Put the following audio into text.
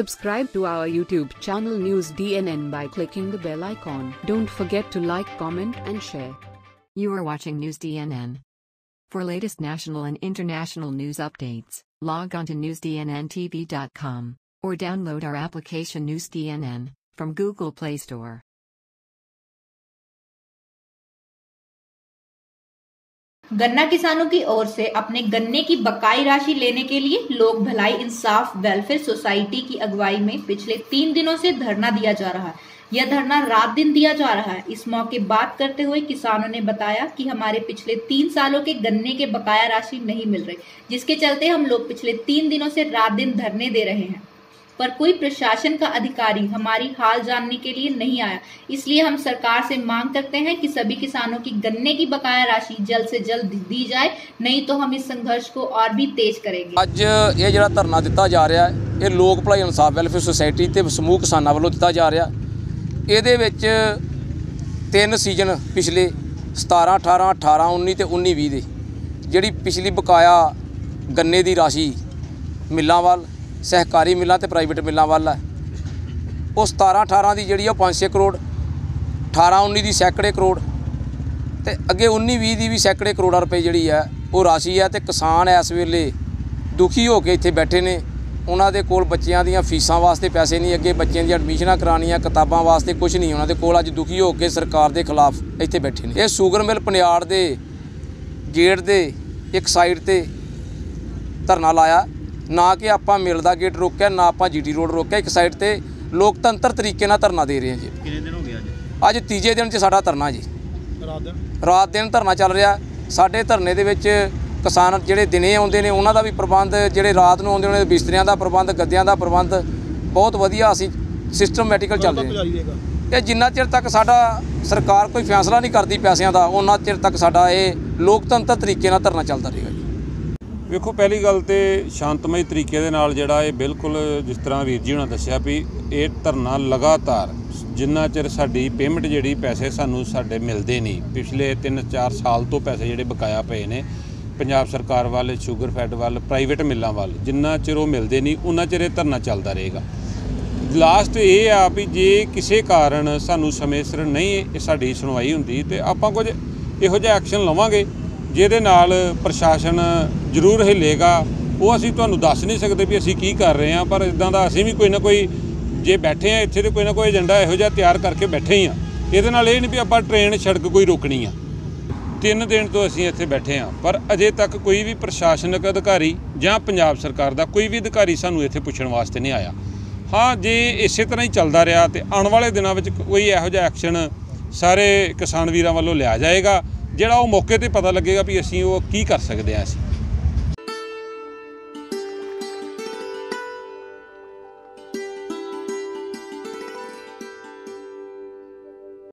Subscribe to our YouTube channel News DNN by clicking the bell icon. Don't forget to like, comment, and share. You are watching News DNN. For latest national and international news updates, log on to newsdnntv.com or download our application News DNN from Google Play Store. गन्ना किसानों की ओर से अपने गन्ने की बकाई राशि लेने के लिए लोक भलाई, इंसाफ वेलफेयर सोसाइटी की अगुवाई में पिछले तीन दिनों से धरना दिया जा रहा है। यह धरना रात दिन दिया जा रहा है। इस मौके बात करते हुए किसानों ने बताया कि हमारे पिछले तीन सालों के गन्ने के बकाया राशि नहीं मिल रही, जिसके चलते हम लोग पिछले तीन दिनों से रात दिन धरने दे रहे हैं। पर कोई प्रशासन का अधिकारी हमारी हाल जानने के लिए नहीं आया इसलिए हम सरकार से मांग करते हैं कि सभी किसानों की गन्ने की बकाया राशि जल्द से जल्द दी जाए नहीं तो हम इस संघर्ष को और भी तेज करेंगे ਅੱਜ ਇਹ ਜਿਹੜਾ ਧਰਨਾ ਦਿੱਤਾ ਜਾ ਰਿਹਾ ਹੈ ਇਹ ਲੋਕ ਭਲਾਈ ਇਨਸਾਫ ਵੈਲਫੇਅਰ ਸੁਸਾਇਟੀ ਤੇ ਸਮੂਹ ਕਿਸਾਨਾਂ ਵੱਲੋਂ ਦਿੱਤਾ ਜਾ ਰਿਹਾ ਇਹਦੇ ਵਿੱਚ ਤਿੰਨ ਸੀਜ਼ਨ ਪਿਛਲੇ 17 18 18 19 ਤੇ 19 20 ਦੇ ਜਿਹੜੀ ਪਿਛਲੀ ਬਕਾਇਆ ਗੰਨੇ ਦੀ ਰਾਸ਼ੀ ਮਿੱਲਾਂ ਵੱਲ ਸਹਿਕਾਰੀ ਮਿੱਲਾਂ ਤੇ ਪ੍ਰਾਈਵੇਟ ਮਿੱਲਾਂ ਵੱਲ ਹੈ। ਉਹ 17 18 ਦੀ ਜਿਹੜੀ ਆ 500 ਕਰੋੜ 18 19 ਦੀ ਸੈਂਕੜੇ ਕਰੋੜ ਤੇ ਅੱਗੇ 19 20 ਦੀ ਵੀ ਸੈਂਕੜੇ ਕਰੋੜਾਂ ਰੁਪਏ ਜਿਹੜੀ ਹੈ ਉਹ ਰਾਸ਼ੀ ਹੈ ਤੇ ਕਿਸਾਨ ਇਸ ਵੇਲੇ ਦੁਖੀ ਹੋ ਕੇ ਇੱਥੇ ਬੈਠੇ ਨੇ। ਉਹਨਾਂ ਦੇ ਕੋਲ ਬੱਚਿਆਂ ਦੀਆਂ ਫੀਸਾਂ ਵਾਸਤੇ ਪੈਸੇ ਨਹੀਂ, ਅੱਗੇ ਬੱਚਿਆਂ ਦੀਆਂ ਐਡਮਿਸ਼ਨਾਂ ਕਰਾਉਣੀਆਂ, ਕਿਤਾਬਾਂ ਵਾਸਤੇ ਕੁਝ ਨਹੀਂ। ਉਹਨਾਂ ਦੇ ਕੋਲ ਅੱਜ ਦੁਖੀ ਹੋ ਕੇ ਸਰਕਾਰ ਦੇ ਖਿਲਾਫ ਇੱਥੇ ਬੈਠੇ ਨੇ। ਇਹ ਸ਼ੂਗਰ ਮਿਲ ਪਨਿਆੜ ਦੇ ਗੇਟ ਦੇ ਇੱਕ ਸਾਈਡ ਤੇ ਧਰਨਾ ਲਾਇਆ। ਨਾ ਕਿ ਆਪਾਂ ਮਿਲ ਦਾ ਗੇਟ ਰੋਕਿਆ ਨਾ ਆਪਾਂ ਜੀਟੀ ਰੋਡ ਰੋਕਿਆ ਇੱਕ ਸਾਈਡ ਤੇ ਲੋਕਤੰਤਰ ਤਰੀਕੇ ਨਾਲ ਧਰਨਾ ਦੇ ਰਹੇ ਹਾਂ ਜੀ। ਕਿੰਨੇ ਦਿਨ ਹੋ ਗਏ ਅੱਜ? ਅੱਜ ਤੀਜੇ ਦਿਨ 'ਚ ਸਾਡਾ ਧਰਨਾ ਜੀ। ਰਾਤ ਦਿਨ? ਰਾਤ ਦਿਨ ਧਰਨਾ ਚੱਲ ਰਿਹਾ। ਸਾਡੇ ਧਰਨੇ ਦੇ ਵਿੱਚ ਕਿਸਾਨ ਜਿਹੜੇ ਦਿਨੇ ਆਉਂਦੇ ਨੇ ਉਹਨਾਂ ਦਾ ਵੀ ਪ੍ਰਬੰਧ ਜਿਹੜੇ ਰਾਤ ਨੂੰ ਆਉਂਦੇ ਉਹਨਾਂ ਦੇ ਬਿਸਤਰਿਆਂ ਦਾ ਪ੍ਰਬੰਧ ਗੱਦਿਆਂ ਦਾ ਪ੍ਰਬੰਧ ਬਹੁਤ ਵਧੀਆ ਅਸੀਂ ਸਿਸਟਮੈਟਿਕਲ ਚੱਲ ਰਿਹਾ ਰਹੇਗਾ ਇਹ ਜਿੰਨਾ ਚਿਰ ਤੱਕ ਸਾਡਾ ਸਰਕਾਰ ਕੋਈ ਫੈਸਲਾ ਨਹੀਂ ਕਰਦੀ ਪੈਸਿਆਂ ਦਾ ਉਹਨਾਂ ਚਿਰ ਤੱਕ ਸਾਡਾ ਇਹ ਲੋਕਤੰਤਰ ਤਰੀਕੇ ਨਾਲ ਧਰਨਾ ਚੱਲਦਾ ਰਹੇਗਾ ਜੀ। ਵੇਖੋ, ਪਹਿਲੀ ਗੱਲ ਤੇ ਸ਼ਾਂਤਮਈ ਤਰੀਕੇ ਦੇ ਨਾਲ ਜਿਹੜਾ ਇਹ ਬਿਲਕੁਲ ਜਿਸ ਤਰ੍ਹਾਂ ਵੀਰ ਜੀ ਹੁਣਾਂ ਦੱਸਿਆ ਵੀ ਇਹ ਧਰਨਾ ਲਗਾਤਾਰ ਜਿੰਨਾ ਚਿਰ ਸਾਡੀ ਪੇਮੈਂਟ ਜਿਹੜੀ ਪੈਸੇ ਸਾਨੂੰ ਸਾਡੇ ਮਿਲਦੇ ਨਹੀਂ, ਪਿਛਲੇ 3-4 ਸਾਲ ਤੋਂ ਪੈਸੇ ਜਿਹੜੇ ਬਕਾਇਆ ਪਏ ਨੇ, ਪੰਜਾਬ ਸਰਕਾਰ ਵੱਲ, ਸ਼ੂਗਰ ਫੈਡ ਵੱਲ ਪ੍ਰਾਈਵੇਟ ਮਿੱਲਾਂ ਵੱਲ, ਜਿੰਨਾ ਚਿਰ ਉਹ ਮਿਲਦੇ ਨਹੀਂ ਉਹਨਾਂ ਚਿਰ ਇਹ ਧਰਨਾ ਚੱਲਦਾ ਰਹੇਗਾ। ਲਾਸਟ ਇਹ ਆ ਵੀ ਜੇ ਕਿਸੇ ਕਾਰਨ ਸਾਨੂੰ ਸਮੇਂ ਸਿਰ ਨਹੀਂ ਸਾਡੀ ਸੁਣਵਾਈ ਹੁੰਦੀ, ਤੇ ਆਪਾਂ ਕੁਝ ਇਹੋ ਜਿਹਾ ਐਕਸ਼ਨ ਲਵਾਂਗੇ। ਜਿਹਦੇ ਨਾਲ ਪ੍ਰਸ਼ਾਸਨ ਜ਼ਰੂਰ ਹਿੱਲੇਗਾ, ਉਹ ਅਸੀਂ ਤੁਹਾਨੂੰ ਦੱਸ ਨਹੀਂ ਸਕਦੇ ਵੀ ਅਸੀਂ ਕੀ ਕਰ ਰਹੇ ਹਾਂ, ਪਰ ਇਦਾਂ ਦਾ ਅਸੀਂ ਵੀ ਕੋਈ ਨਾ ਕੋਈ, ਜੇ ਬੈਠੇ ਆ ਇੱਥੇ ਤੇ ਕੋਈ ਨਾ ਕੋਈ ਏਜੰਡਾ ਇਹੋ ਜਿਹਾ ਤਿਆਰ ਕਰਕੇ ਬੈਠੇ ਹੀ ਆ। ਇਹਦੇ ਨਾਲ ਇਹ ਨਹੀਂ ਵੀ ਆਪਾਂ ਟ੍ਰੇਨ, ਸੜਕ ਕੋਈ ਰੋਕਣੀ ਆ। ਤਿੰਨ ਦਿਨ ਤੋਂ ਅਸੀਂ ਇੱਥੇ ਬੈਠੇ ਹਾਂ, ਪਰ ਅਜੇ ਤੱਕ ਕੋਈ ਵੀ ਪ੍ਰਸ਼ਾਸਨਿਕ ਅਧਿਕਾਰੀ ਜਾਂ ਪੰਜਾਬ ਸਰਕਾਰ ਦਾ ਕੋਈ ਵੀ ਅਧਿਕਾਰੀ ਸਾਨੂੰ ਇੱਥੇ ਪੁੱਛਣ ਵਾਸਤੇ ਨਹੀਂ ਆਇਆ। ਹਾਂ, ਜੇ ਇਸੇ ਤਰ੍ਹਾਂ ਹੀ ਚੱਲਦਾ ਰਿਹਾ ਤੇ ਆਉਣ ਵਾਲੇ ਦਿਨਾਂ ਵਿੱਚ ਕੋਈ ਇਹੋ ਜਿਹਾ ਐਕਸ਼ਨ ਸਾਰੇ ਕਿਸਾਨ ਵੀਰਾਂ ਵੱਲੋਂ ਲਿਆ ਜਾਏਗਾ ਜਿਹੜਾ ਉਹ ਮੌਕੇ ਤੇ ਪਤਾ ਲੱਗੇਗਾ ਵੀ ਅਸੀਂ ਉਹ ਕੀ ਕਰ ਸਕਦੇ ਹਾਂ ਅਸੀਂ।